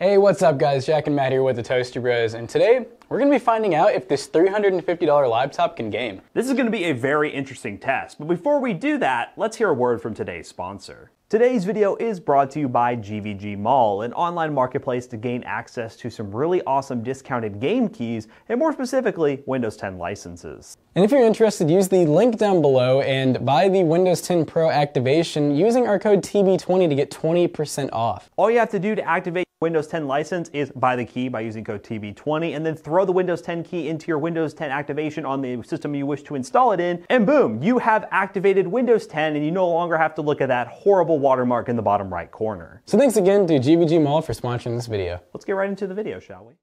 Hey, what's up guys? Jack and Matt here with the Toasty Bros, and today we're going to be finding out if this $350 laptop can game. This is going to be a very interesting test, but before we do that, let's hear a word from today's sponsor. Today's video is brought to you by GVG Mall, an online marketplace to gain access to some really awesome discounted game keys, and more specifically, Windows 10 licenses. And if you're interested, use the link down below and buy the Windows 10 Pro activation using our code TB20 to get 20% off. All you have to do to activate Windows 10 license is buy the key by using code TB20 and then throw the Windows 10 key into your Windows 10 activation on the system you wish to install it in, and boom, you have activated Windows 10 and you no longer have to look at that horrible watermark in the bottom right corner. So thanks again to GVG Mall for sponsoring this video. Let's get right into the video, shall we?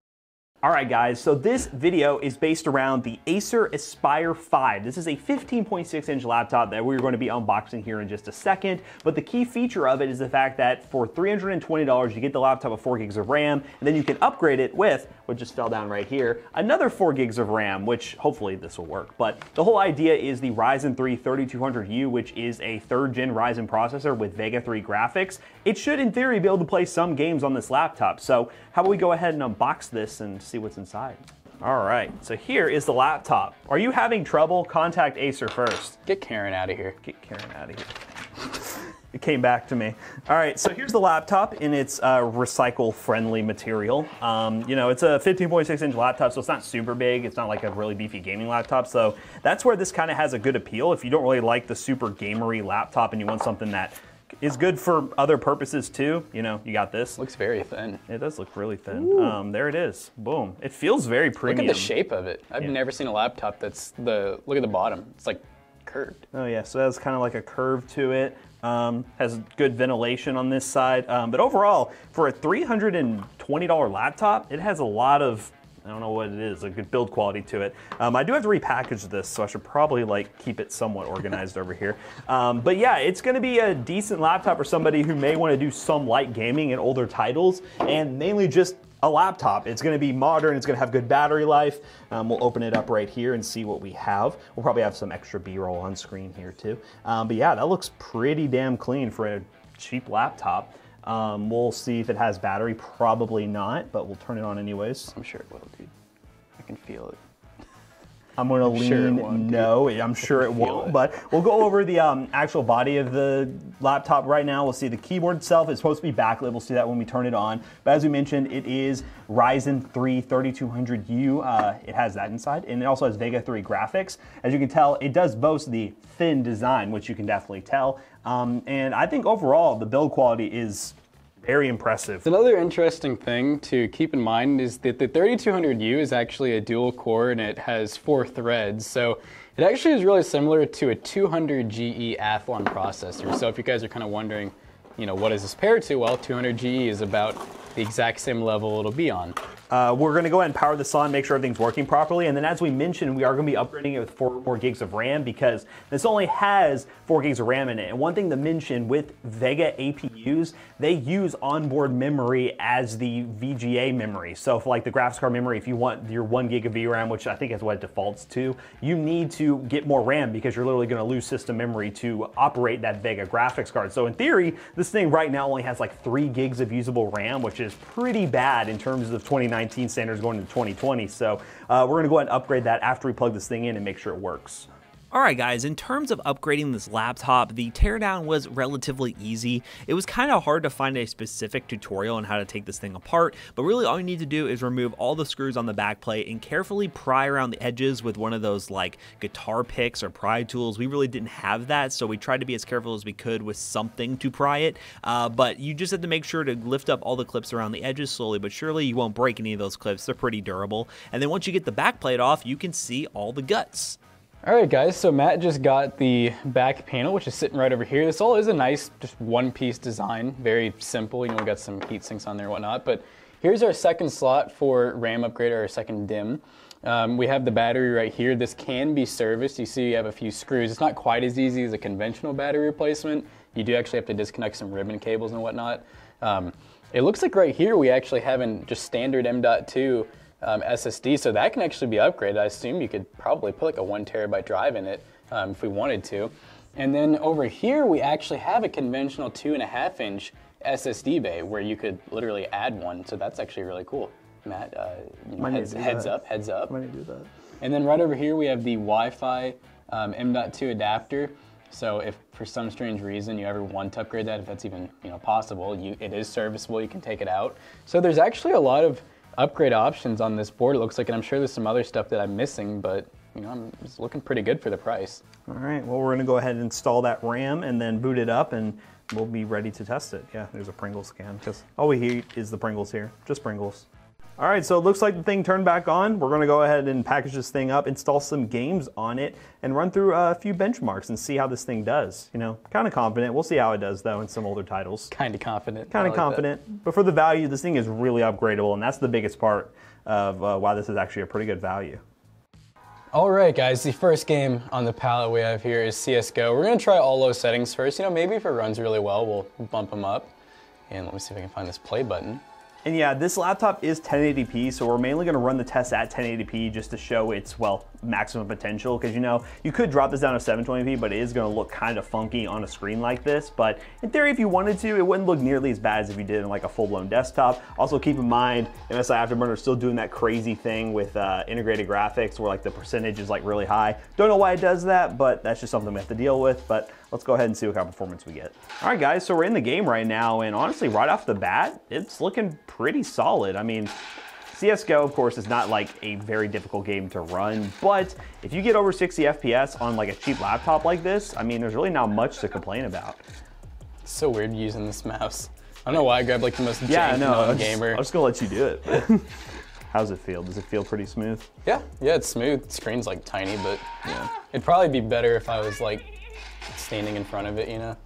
Alright guys, so this video is based around the Acer Aspire 5. This is a 15.6 inch laptop that we're going to be unboxing here in just a second, but the key feature of it is the fact that for $320 you get the laptop with 4 gigs of RAM, and then you can upgrade it with, what just fell down right here, another 4 gigs of RAM, which hopefully this will work. But the whole idea is the Ryzen 3 3200U, which is a third gen Ryzen processor with Vega 3 graphics. It should in theory be able to play some games on this laptop, so how about we go ahead and unbox this and see what's inside. All right, so here is the laptop. Are you having trouble? Contact Acer first. Get Karen out of here. Get Karen out of here. it came back to me. All right, so here's the laptop in its uh, recycle-friendly material. Um, you know, it's a 15.6 inch laptop, so it's not super big. It's not like a really beefy gaming laptop, so that's where this kind of has a good appeal. If you don't really like the super gamery laptop and you want something that is good for other purposes too. You know, you got this. Looks very thin. It does look really thin. Um, there it is. Boom. It feels very premium. Look at the shape of it. I've yeah. never seen a laptop that's the, look at the bottom. It's like curved. Oh yeah, so it has kind of like a curve to it. Um, has good ventilation on this side. Um, but overall, for a $320 laptop, it has a lot of I don't know what it is, a good build quality to it. Um, I do have to repackage this, so I should probably like keep it somewhat organized over here. Um, but yeah, it's gonna be a decent laptop for somebody who may wanna do some light gaming and older titles, and mainly just a laptop. It's gonna be modern, it's gonna have good battery life. Um, we'll open it up right here and see what we have. We'll probably have some extra B-roll on screen here too. Um, but yeah, that looks pretty damn clean for a cheap laptop. Um, we'll see if it has battery, probably not, but we'll turn it on anyways. I'm sure it will, dude. I can feel it. I'm gonna lean sure no. I'm sure it won't, but we'll go over the um, actual body of the laptop right now. We'll see the keyboard itself is supposed to be backlit. We'll see that when we turn it on. But as we mentioned, it is Ryzen 3 3200U. Uh, it has that inside, and it also has Vega 3 graphics. As you can tell, it does boast the thin design, which you can definitely tell. Um, and I think overall, the build quality is very impressive. Another interesting thing to keep in mind is that the 3200U is actually a dual core and it has four threads. So it actually is really similar to a 200GE Athlon processor. So if you guys are kind of wondering, you know, what is this paired to? Well, 200GE is about the exact same level it'll be on. Uh, we're going to go ahead and power this on, make sure everything's working properly. And then as we mentioned, we are going to be upgrading it with four more gigs of RAM because this only has four gigs of RAM in it. And one thing to mention with Vega APUs, they use onboard memory as the VGA memory. So for like the graphics card memory, if you want your one gig of VRAM, which I think is what it defaults to, you need to get more RAM because you're literally going to lose system memory to operate that Vega graphics card. So in theory, this thing right now only has like three gigs of usable RAM, which is pretty bad in terms of 2019 2019 standards going into 2020. So uh, we're going to go ahead and upgrade that after we plug this thing in and make sure it works. Alright guys, in terms of upgrading this laptop, the teardown was relatively easy. It was kind of hard to find a specific tutorial on how to take this thing apart, but really all you need to do is remove all the screws on the back plate and carefully pry around the edges with one of those like guitar picks or pry tools. We really didn't have that, so we tried to be as careful as we could with something to pry it, uh, but you just have to make sure to lift up all the clips around the edges slowly but surely. You won't break any of those clips, they're pretty durable. And then once you get the back plate off, you can see all the guts. All right guys, so Matt just got the back panel, which is sitting right over here. This all is a nice, just one piece design, very simple. You know, we got some heat sinks on there and whatnot, but here's our second slot for RAM upgrade, or our second DIMM. Um, we have the battery right here. This can be serviced. You see you have a few screws. It's not quite as easy as a conventional battery replacement. You do actually have to disconnect some ribbon cables and whatnot. Um, it looks like right here we actually have in just standard M.2 um, SSD, so that can actually be upgraded. I assume you could probably put like a one terabyte drive in it um, if we wanted to. And then over here, we actually have a conventional two and a half inch SSD bay where you could literally add one. So that's actually really cool. Matt, uh, you know, heads, heads up, heads up. You do that? And then right over here we have the Wi-Fi um, M.2 adapter. So if for some strange reason you ever want to upgrade that, if that's even you know possible, you, it is serviceable. You can take it out. So there's actually a lot of upgrade options on this board. It looks like, and I'm sure there's some other stuff that I'm missing, but you know, I'm, it's looking pretty good for the price. All right, well, we're gonna go ahead and install that RAM and then boot it up and we'll be ready to test it. Yeah, there's a Pringles can because all we eat is the Pringles here, just Pringles. All right, so it looks like the thing turned back on. We're gonna go ahead and package this thing up, install some games on it, and run through a few benchmarks and see how this thing does. You know, kind of confident. We'll see how it does though in some older titles. Kind of confident. Kind of like that. confident, but for the value, this thing is really upgradable, and that's the biggest part of uh, why this is actually a pretty good value. All right, guys, the first game on the palette we have here is CSGO. We're gonna try all those settings first. You know, maybe if it runs really well, we'll bump them up. And let me see if I can find this play button. And yeah, this laptop is 1080p, so we're mainly gonna run the test at 1080p just to show its, well, maximum potential. Because you know, you could drop this down to 720p, but it is gonna look kind of funky on a screen like this. But in theory, if you wanted to, it wouldn't look nearly as bad as if you did in like a full-blown desktop. Also keep in mind, MSI Afterburner is still doing that crazy thing with uh, integrated graphics where like the percentage is like really high. Don't know why it does that, but that's just something we have to deal with. But let's go ahead and see what kind of performance we get. All right, guys, so we're in the game right now, and honestly, right off the bat, it's looking pretty solid. I mean, CSGO, of course, is not like a very difficult game to run, but if you get over 60 FPS on like a cheap laptop like this, I mean, there's really not much to complain about. It's so weird using this mouse. I don't know why I grabbed like the most Yeah, know. I'm just, non-gamer. I'm just gonna let you do it. How's it feel? Does it feel pretty smooth? Yeah, yeah, it's smooth. Screen's like tiny, but yeah. it'd probably be better if I was like standing in front of it, you know?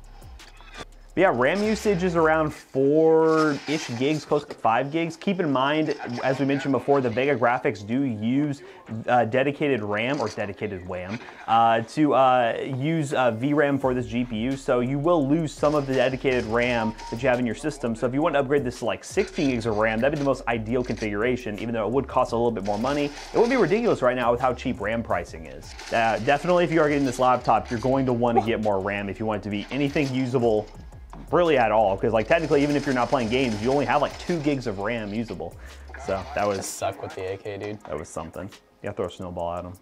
Yeah, RAM usage is around four-ish gigs, close to five gigs. Keep in mind, as we mentioned before, the Vega graphics do use uh, dedicated RAM or dedicated WAM uh, to uh, use uh, VRAM for this GPU. So you will lose some of the dedicated RAM that you have in your system. So if you want to upgrade this to like 16 gigs of RAM, that'd be the most ideal configuration, even though it would cost a little bit more money. It would be ridiculous right now with how cheap RAM pricing is. Uh, definitely, if you are getting this laptop, you're going to want to get more RAM if you want it to be anything usable really at all because like technically even if you're not playing games you only have like two gigs of ram usable so that was suck with the AK, dude. that was something you have to throw a snowball at him.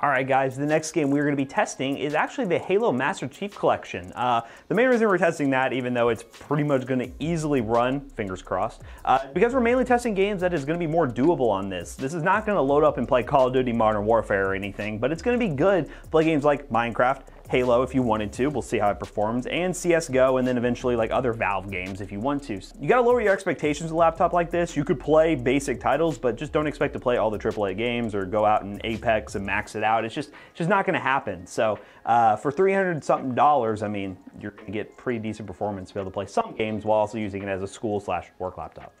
all right, guys, the next game we're going to be testing is actually the Halo Master Chief Collection. Uh, the main reason we're testing that, even though it's pretty much going to easily run, fingers crossed, uh, because we're mainly testing games that is going to be more doable on this. This is not going to load up and play Call of Duty Modern Warfare or anything, but it's going to be good play games like Minecraft, Halo if you wanted to. We'll see how it performs, and CSGO, and then eventually like other Valve games if you want to. You gotta lower your expectations with a laptop like this. You could play basic titles, but just don't expect to play all the AAA games or go out in Apex and max it out. It's just, it's just not gonna happen. So uh, for 300 something dollars, I mean, you're gonna get pretty decent performance to be able to play some games while also using it as a school slash work laptop.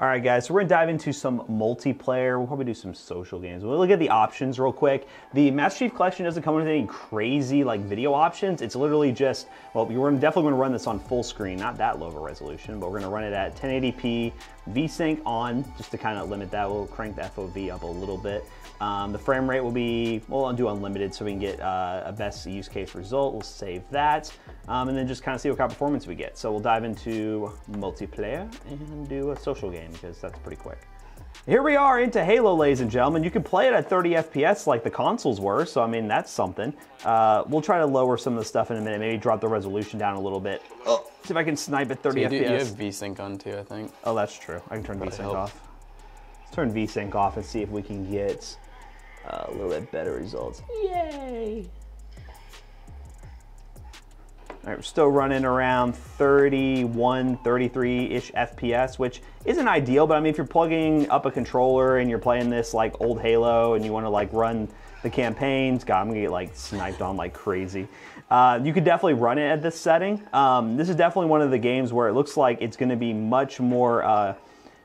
All right, guys, so we're gonna dive into some multiplayer. We'll probably do some social games. We'll look at the options real quick. The Master Chief Collection doesn't come with any crazy like video options. It's literally just, well, we're definitely gonna run this on full screen, not that low of a resolution, but we're gonna run it at 1080p, VSync on, just to kind of limit that. We'll crank the FOV up a little bit. Um, the frame rate will be, we'll do unlimited so we can get uh, a best use case result. We'll save that, um, and then just kind of see what kind of performance we get. So we'll dive into multiplayer and do a social game because that's pretty quick. Here we are into Halo, ladies and gentlemen. You can play it at 30 FPS like the consoles were, so I mean, that's something. Uh, we'll try to lower some of the stuff in a minute, maybe drop the resolution down a little bit. Oh, see if I can snipe at 30 You, do, you FPS. have VSync on too, I think. Oh, that's true. I can turn Probably VSync help. off. Let's turn VSync off and see if we can get uh, a little bit better results. Yay! All right, we're still running around 31, 33-ish FPS, which isn't ideal, but I mean, if you're plugging up a controller and you're playing this like old Halo and you want to like run the campaigns, God, I'm gonna get like sniped on like crazy. Uh, you could definitely run it at this setting. Um, this is definitely one of the games where it looks like it's gonna be much more uh,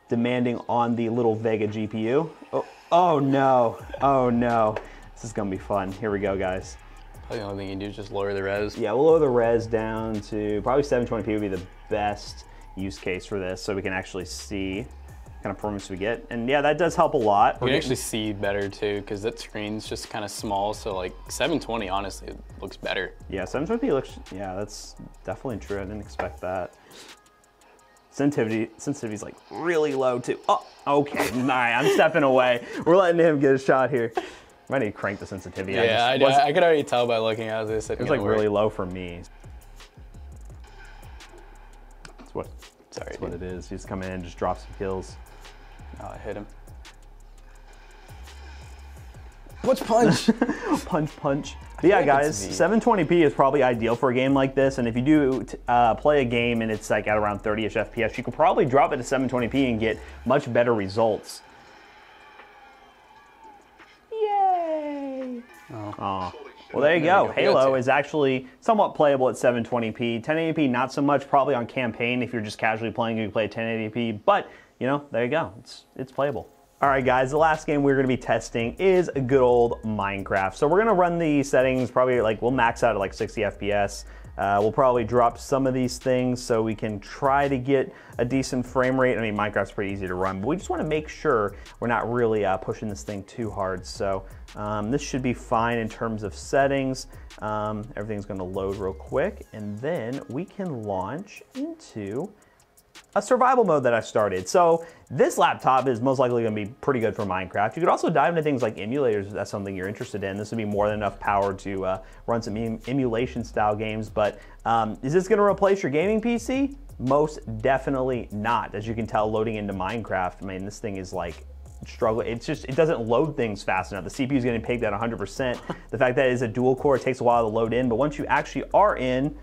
demanding on the little Vega GPU. Oh, oh no, oh no. This is gonna be fun. Here we go, guys. Oh, probably the only thing you can do is just lower the res. Yeah, we'll lower the res down to probably 720p would be the best use case for this so we can actually see kind of performance we get. And yeah, that does help a lot. You We're can actually see better too, because that screen's just kind of small. So like 720, honestly, it looks better. yeah, 720p looks, yeah, that's definitely true. I didn't expect that. Sensitivity, sensitivity's like really low too. Oh, okay, nah, I'm stepping away. We're letting him get a shot here. Might need to crank the sensitivity. Yeah, I, just was- I, I could already tell by looking at this. it was like really low for me. That's what, Sorry, that's what it is. You just come in, just drop some kills. Oh, I hit him. Punch, punch. punch punch. But yeah, like guys, 720p is probably ideal for a game like this. And if you do uh, play a game and it's like at around 30ish FPS, you could probably drop it to 720p and get much better results. Yay! Oh. Well, there you go. Halo is actually somewhat playable at 720p. 1080p, not so much. Probably on campaign if you're just casually playing, you can play 1080p. But you know, there you go. It's it's playable. All right, guys. The last game we're going to be testing is a good old Minecraft. So we're going to run the settings. Probably like we'll max out at like 60 FPS. Uh, we'll probably drop some of these things so we can try to get a decent frame rate. I mean, Minecraft's pretty easy to run, but we just want to make sure we're not really uh, pushing this thing too hard. So um, this should be fine in terms of settings. Um, everything's going to load real quick, and then we can launch into a survival mode that I started. So this laptop is most likely going to be pretty good for Minecraft. You could also dive into things like emulators if that's something you're interested in. This would be more than enough power to uh, run some em- emulation style games. But um, is this going to replace your gaming PC? Most definitely not. As you can tell, loading into Minecraft, I mean, this thing is like struggle. It's just it doesn't load things fast enough. The CPU is getting pegged at 100%. the fact that it is a dual core, it takes a while to load in. But once you actually are in,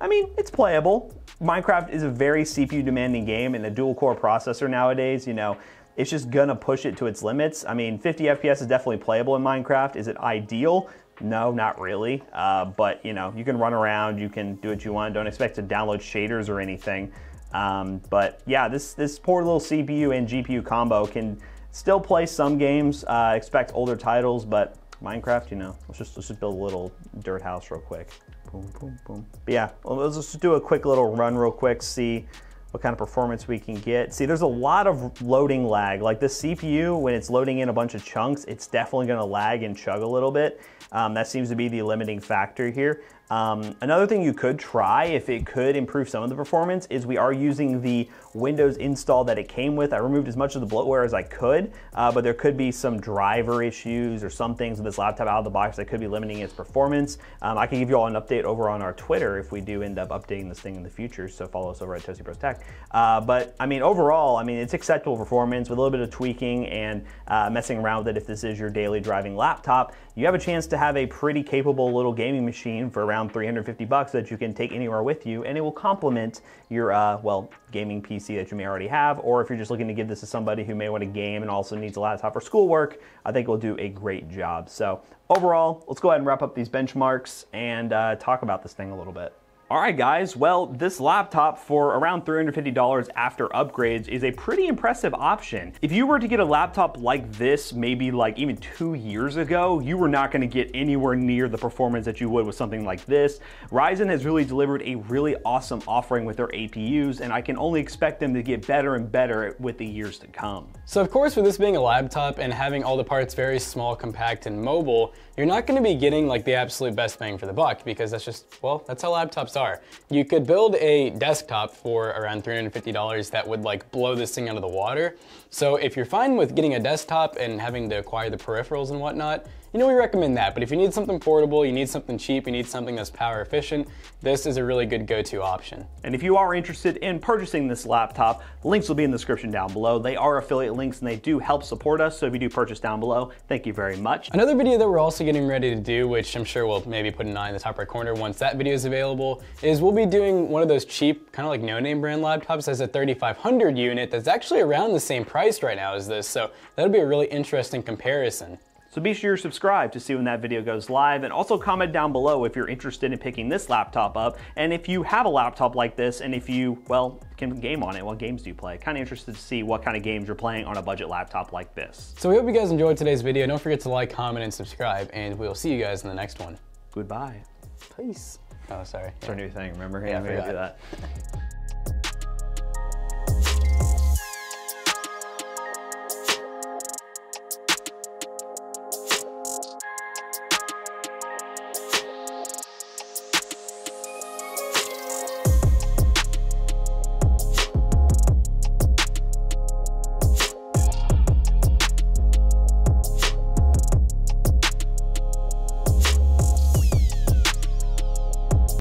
I mean, it's playable. Minecraft is a very CPU demanding game, and a dual core processor nowadays, you know, it's just gonna push it to its limits. I mean, 50 FPS is definitely playable in Minecraft. Is it ideal? No, not really. Uh, but you know, you can run around, you can do what you want. Don't expect to download shaders or anything. Um, but yeah, this this poor little CPU and GPU combo can still play some games. Uh, expect older titles, but Minecraft, you know, let's just let's just build a little dirt house real quick. Boom, boom, boom. But yeah, let's just do a quick little run real quick, see what kind of performance we can get. See, there's a lot of loading lag. Like this CPU, when it's loading in a bunch of chunks, it's definitely gonna lag and chug a little bit. Um, that seems to be the limiting factor here. Um, another thing you could try, if it could improve some of the performance, is we are using the Windows install that it came with. I removed as much of the bloatware as I could, uh, but there could be some driver issues or some things with this laptop out of the box that could be limiting its performance. Um, I can give you all an update over on our Twitter if we do end up updating this thing in the future, so follow us over at Toasty Bros Tech. Uh, but I mean, overall, I mean, it's acceptable performance with a little bit of tweaking and uh, messing around with it if this is your daily driving laptop. You have a chance to have a pretty capable little gaming machine for around 350 bucks that you can take anywhere with you, and it will complement your, uh, well, gaming PC that you may already have, or if you're just looking to give this to somebody who may want to game and also needs a laptop for schoolwork, I think it will do a great job. So overall, let's go ahead and wrap up these benchmarks and uh, talk about this thing a little bit. All right, guys. Well, this laptop for around $350 after upgrades is a pretty impressive option. If you were to get a laptop like this, maybe like even two years ago, you were not gonna get anywhere near the performance that you would with something like this. Ryzen has really delivered a really awesome offering with their APUs, and I can only expect them to get better and better with the years to come. So of course, with this being a laptop and having all the parts very small, compact, and mobile, you're not going to be getting like the absolute best bang for the buck because that's just, well, that's how laptops are. You could build a desktop for around $350 that would like blow this thing out of the water. So if you're fine with getting a desktop and having to acquire the peripherals and whatnot, you know, we recommend that. But if you need something portable, you need something cheap, you need something that's power efficient, this is a really good go-to option. And if you are interested in purchasing this laptop, the links will be in the description down below. They are affiliate links and they do help support us. So if you do purchase down below, thank you very much. Another video that we're also getting ready to do, which I'm sure we'll maybe put an eye in the top right corner once that video is available, is we'll be doing one of those cheap, kind of like no-name brand laptops as a 3500 unit that's actually around the same price right now as this. So that'll be a really interesting comparison. So be sure to subscribe to see when that video goes live and also comment down below if you're interested in picking this laptop up and if you have a laptop like this and if you, well, can game on it. What games do you play? Kind of interested to see what kind of games you're playing on a budget laptop like this. So we hope you guys enjoyed today's video. Don't forget to like, comment, and subscribe, and we'll see you guys in the next one. Goodbye. Peace. Oh, sorry. It's our new thing, remember? Yeah, I we gotta do that.